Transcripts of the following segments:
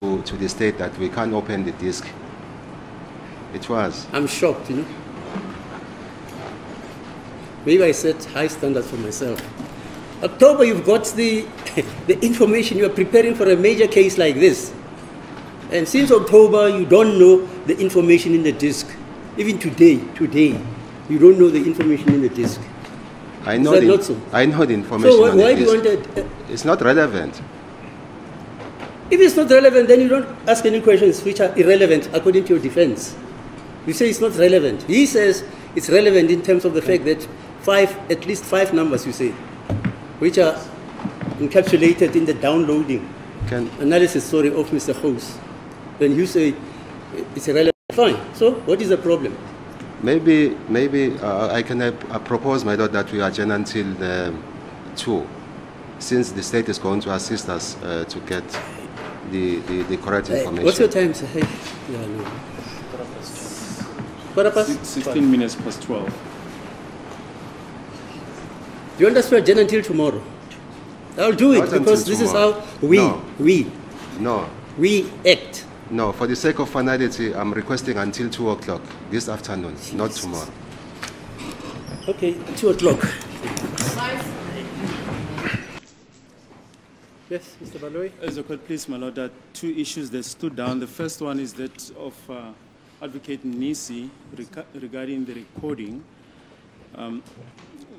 to, to the state that we can't open the disk. It was. I'm shocked, you know. Maybe I set high standards for myself. October, you've got the, the information, you're preparing for a major case like this. And since October, you don't know the information in the disk. Even today, today, you don't know the information in the disk. I know, that the, so? I know the information. So why, do you want a, It's not relevant. If it's not relevant, then you don't ask any questions which are irrelevant according to your defense. You say it's not relevant. He says it's relevant in terms of the fact that five, at least five numbers, you say, which are encapsulated in the downloading Can, analysis, sorry, of Mr. House. Then you say it's irrelevant. Fine. So what is the problem? maybe maybe uh, I can uh, propose, my lord, that we adjourn until um, 2, since the state is going to assist us uh, to get the, the, the correct Hey, information. what's your time, sir? Yeah, no. Quarter past? Six- 16 minutes past 12. Do you want us to adjourn until tomorrow? I'll do it Not because this is how we, No. we, No, we act. no, for the sake of finality, I'm requesting until 2 o'clock this afternoon, not tomorrow. Okay, two o'clock. Yes, Mr. Baloyi? As a court, please, my lord, there are two issues that stood down. The first one is that of uh, Advocate Mnisi reca- regarding the recording. Um,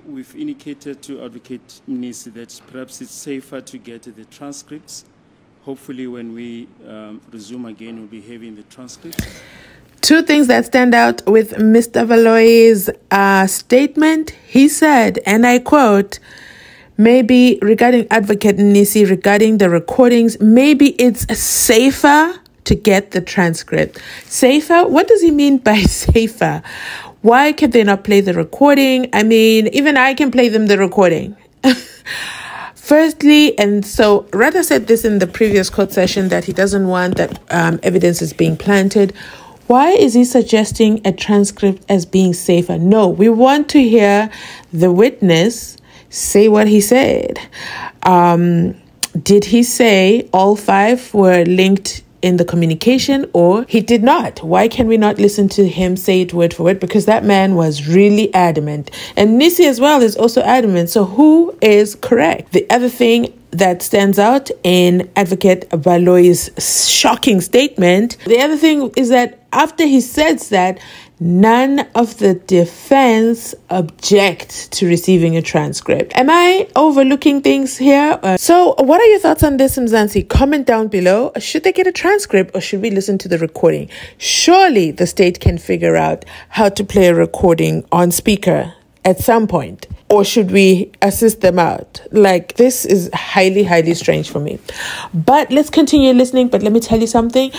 we've indicated to Advocate Mnisi that perhaps it's safer to get the transcripts. Hopefully, when we um, resume again, we'll be having the transcripts. Two things that stand out with Mr. Baloyi's uh, statement. He said, and I quote, maybe regarding Advocate Mnisi, regarding the recordings, maybe it's safer to get the transcript. Safer? What does he mean by safer? Why can they not play the recording? I mean, even I can play them the recording. Firstly, and so Ratha said this in the previous court session that he doesn't want that um, evidence is being planted. Why is he suggesting a transcript as being safer? No, we want to hear the witness say what he said. Um, did he say all five were linked in the communication or he did not. Why can we not listen to him say it word for word? Because that man was really adamant. And Mnisi as well is also adamant. So who is correct? The other thing that stands out in Advocate Baloyi's shocking statement, the other thing is that after he says that, none of the defense object to receiving a transcript. Am I overlooking things here? Uh, so, what are your thoughts on this, Mzansi? Comment down below. Should they get a transcript or should we listen to the recording? Surely the state can figure out how to play a recording on speaker at some point or should we assist them out? Like this is highly highly strange for me. But let's continue listening but let me tell you something.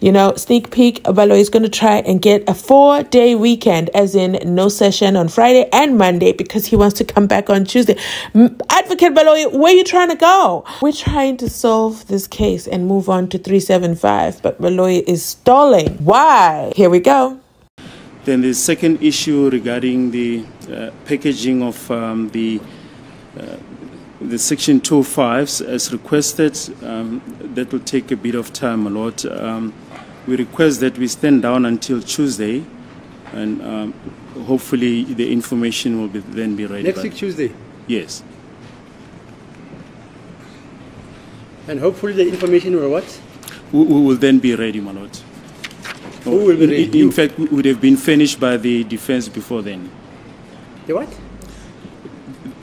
You know sneak peek Baloyi is going to try and get a four day weekend as in no session on friday and monday because he wants to come back on tuesday. Advocate Baloyi, where you trying to go? We're trying to solve this case and move on to 375 but Baloyi is stalling. Why? Here we go Then the second issue regarding the uh, packaging of um, the uh, the Section 205s as requested, um, that will take a bit of time, my lord. Um, we request that we stand down until Tuesday, and um, hopefully the information will be, then be ready. Next week, Tuesday. Yes. And hopefully the information will what? We, we will then be ready, my lord. Who will be in, in- You. in fact, we would have been finished by the defense before then. The what?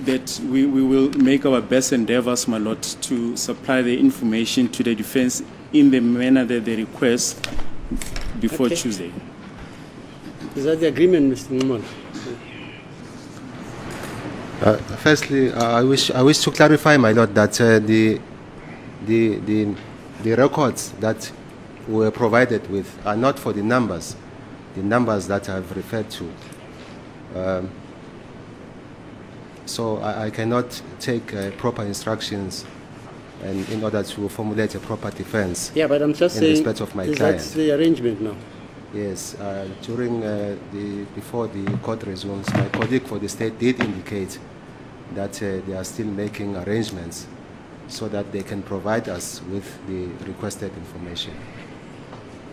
that we, we will make our best endeavors, my lord, to supply the information to the defense in the manner that they request before Okay. Tuesday. Is that the agreement, Mr. Nguman? Uh, firstly, uh, I wish I wish to clarify, my lord, that uh, the the the the records that were provided with are not for the numbers, the numbers that I've referred to. Um, so I, I cannot take uh, proper instructions, and in order to formulate a proper defense. Yeah, but I'm just In saying. respect of my is client. That's the arrangement now. Yes, uh, during uh, the before the court resumes, my colleague for the state did indicate that uh, they are still making arrangements so that they can provide us with the requested information.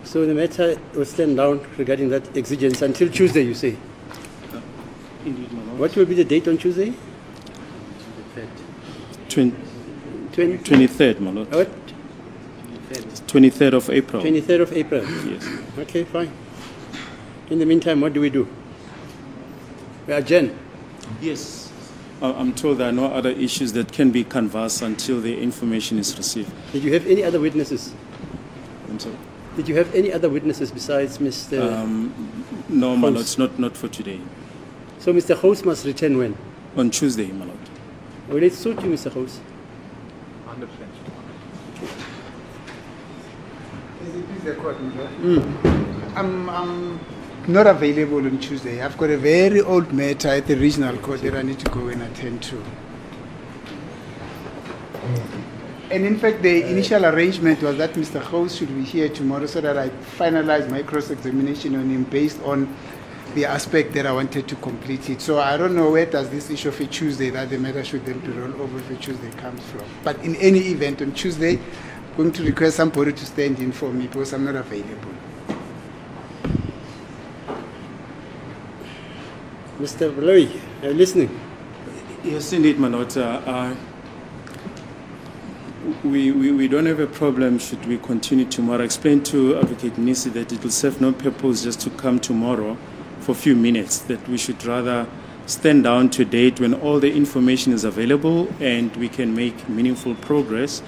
So the matter will stand down regarding that exigence until Tuesday, you say. Indeed, my lord. What will be the date on Tuesday? Twen- 20, 23rd, my lord. what? 23rd of April. 23rd of April. Yes. Okay, fine. In the meantime, what do we do? We adjourn. Yes. I'm told there are no other issues that can be canvassed until the information is received. Did you have any other witnesses? I'm sorry. Did you have any other witnesses besides Mr. Um, no, my lord, it's not, not for today. so Mr. House must return when? On Tuesday, my lord. Will it suit you, Mr. House? Is it please the court, Mr. I'm, I'm not available on Tuesday. I've got a very old matter at the regional court that I need to go and attend to. And in fact, the initial arrangement was that Mr. House should be here tomorrow so that I finalize my cross-examination on him based on the aspect that I wanted to complete it. So I don't know where does this issue of a Tuesday that the matter should then be rolled over if a Tuesday comes from. But in any event, on Tuesday, I'm going to request somebody to stand in for me because I'm not available. Mr. Baloyi, are you listening? Yes, indeed, my lord. Uh, uh, we, we, we don't have a problem should we continue tomorrow. I explained to Advocate Mnisi that it will serve no purpose just to come tomorrow for a few minutes, that we should rather stand down to date when all the information is available and we can make meaningful progress.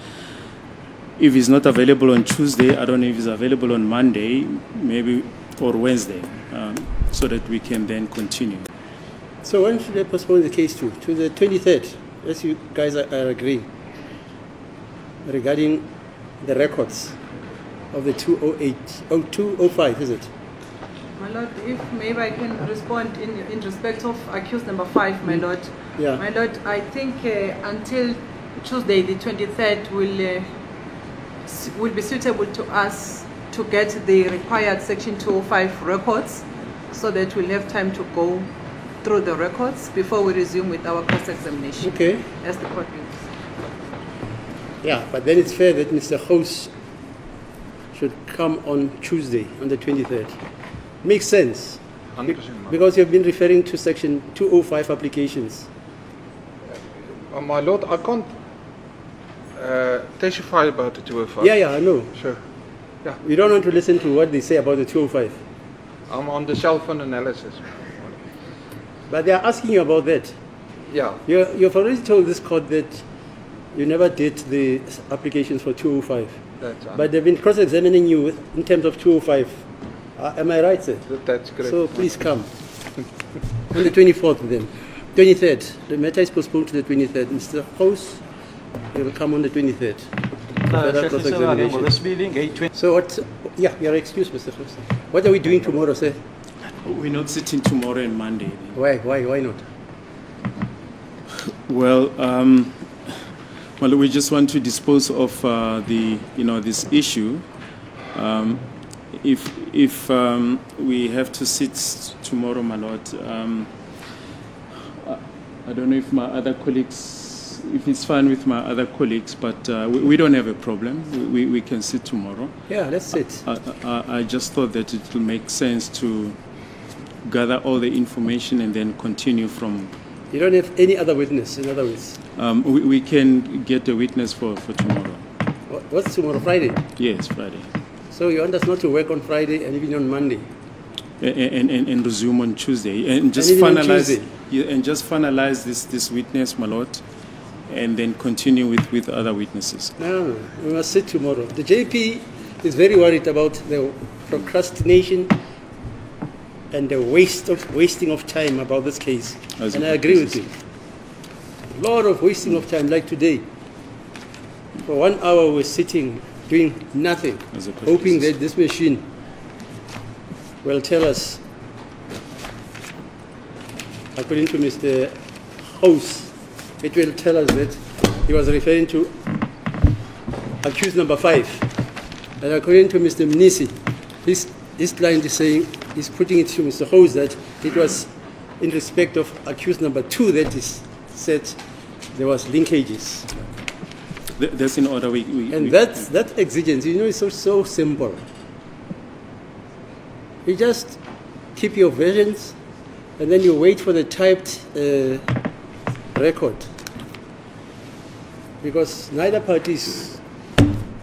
If it's not available on Tuesday, I don't know if it's available on Monday, maybe, or Wednesday, um, so that we can then continue. So when should I postpone the case to? To the 23rd, as you guys are, are agreeing, regarding the records of the 208, oh, 205, is it? My lord, if maybe I can respond in, in respect of accused number five, my lord. Yeah. My lord, I think uh, until Tuesday, the 23rd, will, uh, will be suitable to us to get the required section 205 records so that we'll have time to go through the records before we resume with our cross-examination. Okay. As the court wills. Yeah, but then it's fair that Mr. House should come on Tuesday, on the 23rd. Makes sense. Be- Because you've been referring to section 205 applications. Uh, My lord, I can't uh, testify about the 205. Yeah, yeah, I know. Sure. Yeah, We don't want to listen to what they say about the 205. I'm on the cell phone analysis. But they are asking you about that. Yeah, You, you've already told this court that you never did the applications for 205. that's, But they've been cross-examining you in terms of 205. Uh, am I right, sir? that's correct. So please come. On the 24th then. 23rd. The matter is postponed to the 23rd. Mr. House, you will come on the 23rd. Further cross-examination. So what, yeah, you're excused, Mr. House. What are we doing tomorrow, sir? We're not sitting tomorrow and Monday. Why, why, why not? Well, um, well, we just want to dispose of uh, the, you know, this issue. Um, if if um, we have to sit tomorrow, my lord, um, I, don't know if my other colleagues, if it's fine with my other colleagues, but uh, we, we don't have a problem. We, we, we can sit tomorrow. Yeah, let's sit. I, I, I just thought that it will make sense to gather all the information and then continue from You don't have any other witness, in other words. Um, we, we can get a witness for, for tomorrow. What- What's tomorrow, Friday? Yes, Friday. So you want us not to work on Friday and even on Monday? And, and, and resume on Tuesday. And just on finalize and just finalize this, this witness, my lord, and then continue with, with other witnesses. No. We must sit tomorrow. The JP is very worried about the procrastination and the waste of wasting of time about this case. As and I agree with you. A lot of wasting of time, like today. For one hour, we're sitting doing nothing, hoping that this machine will tell us, according to Mr. House, it will tell us that he was referring to accused number five. And according to Mr. Mnisi, this, this client is saying, he's putting it to Mr. House that it was in respect of accused number two that is said there was linkages. th- that's in order. We, we, And we- that's, that exigence, you know, is so, so simple. You just keep your versions and then you wait for the typed uh, record. Because neither party is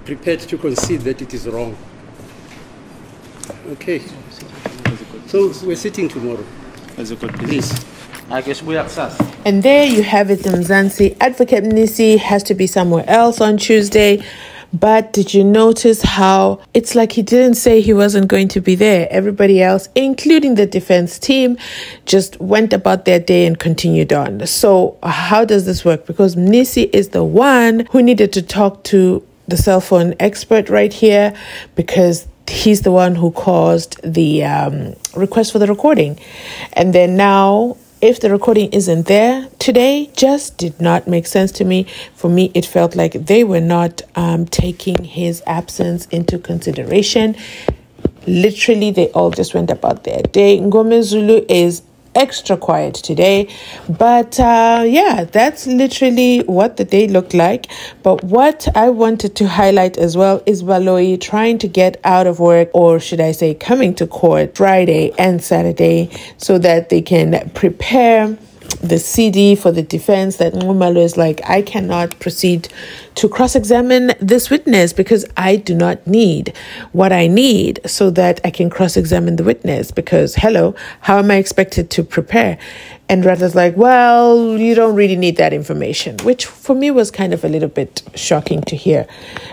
prepared to concede that it is wrong. Okay. So we're sitting tomorrow. as a court, please. Please. ake sibuya kusasa And there you have it, Mzansi. Advocate Mnisi has to be somewhere else on Tuesday. But did you notice how it's like he didn't say he wasn't going to be there? Everybody else, including the defense team, just went about their day and continued on. So, how does this work? Because Mnisi is the one who needed to talk to the cell phone expert right here because he's the one who caused the um, request for the recording. And then now, if the recording isn't there today, just did not make sense to me. For me, it felt like they were not um, taking his absence into consideration. Literally, they all just went about their day. Mngomezulu is extra quiet today. But uh, yeah, that's literally what the day looked like. But what I wanted to highlight as well is Baloyi trying to get out of work, or should I say, coming to court Friday and Saturday so that they can prepare the CD for the defense that Ngumalo is like, I cannot proceed to cross examine this witness because I do not need what I need so that I can cross examine the witness. Because, hello, how am I expected to prepare? And Ratha's like, well, you don't really need that information, which for me was kind of a little bit shocking to hear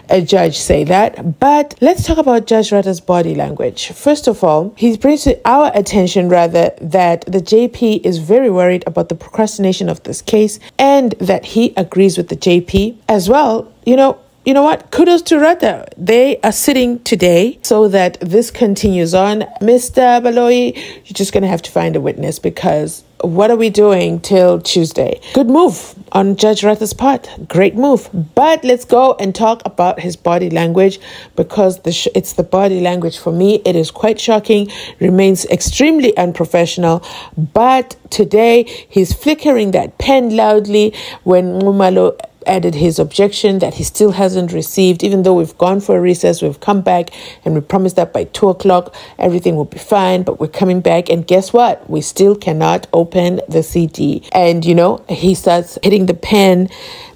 a judge say that. But let's talk about Judge Ratha's body language. First of all, he brings to our attention, rather, that the JP is very worried about the procrastination of this case and that he agrees with the JP as well. You know, you know what? Kudos to Ratha. They are sitting today so that this continues on. Mr. Baloyi, you're just going to have to find a witness because what are we doing till Tuesday? Good move on Judge Ratha's part. Great move. But let's go and talk about his body language because the sh- it's the body language for me. It is quite shocking, remains extremely unprofessional. But today he's flickering that pen loudly when Mumalo added his objection that he still hasn't received, even though we've gone for a recess, we've come back and we promised that by two o'clock everything will be fine, but we're coming back. And guess what? We still cannot open the CD. And you know, he starts hitting the pen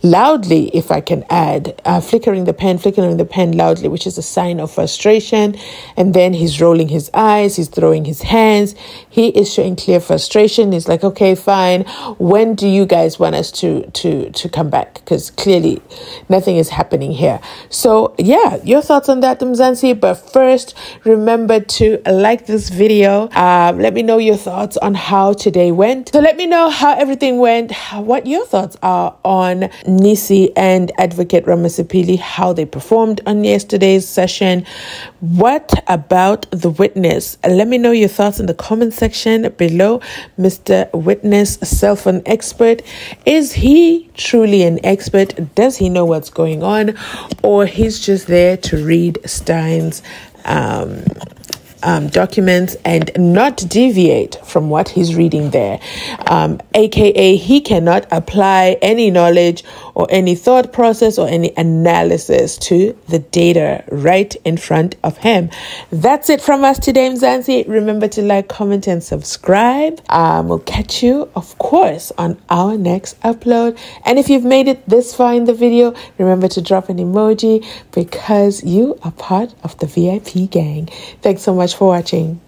loudly, if I can add, uh, flickering the pen, flickering the pen loudly, which is a sign of frustration. And then he's rolling his eyes, he's throwing his hands, he is showing clear frustration. He's like, okay, fine. When do you guys want us to to to come back? Because clearly nothing is happening here. So yeah, your thoughts on that, Mzansi. But first, remember to like this video. Um, let me know your thoughts on how today went. So let me know how everything went, what your thoughts are on Mnisi and Advocate Ramosepele, how they performed on yesterday's session. What about the witness? Let me know your thoughts in the comment section below. Mr. Witness, self an expert. Is he truly an expert? Does he know what's going on? Or he's just there to read Stein's um, um, documents and not deviate from what he's reading there. Um, AKA, he cannot apply any knowledge or any thought process or any analysis to the data right in front of him. That's it from us today, Mzansi. Remember to like, comment, and subscribe. Um, we'll catch you, of course, on our next upload. And if you've made it this far in the video, remember to drop an emoji because you are part of the VIP gang. Thanks so much for watching.